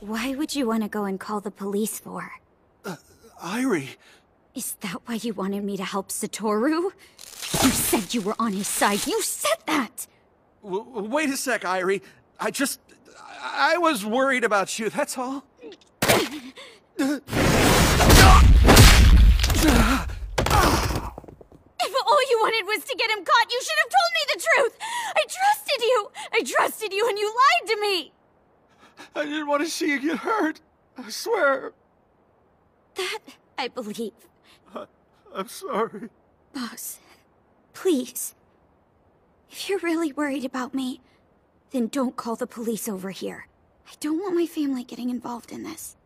What'd you want to go and call the police for? Uh, Airi, Is that why you wanted me to help Satoru? You said you were on his side. You said that! w- w- wait a sec, Airi. I just. I I was worried about you, that's all. If all you wanted was to get him caught, you should have told me the truth! I trusted you! I trusted you and you lied to me! I didn't want to see you get hurt. I swear. That I believe. I'm sorry. Boss, please. If you're really worried about me, then don't call the police over here. I don't want my family getting involved in this.